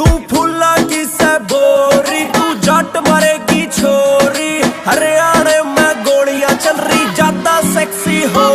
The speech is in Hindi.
तू फूला की से बोरी? तू जट मरेगी छोरी? हरियाणा में गोलियाँ चल रही जाता सेक्सी हो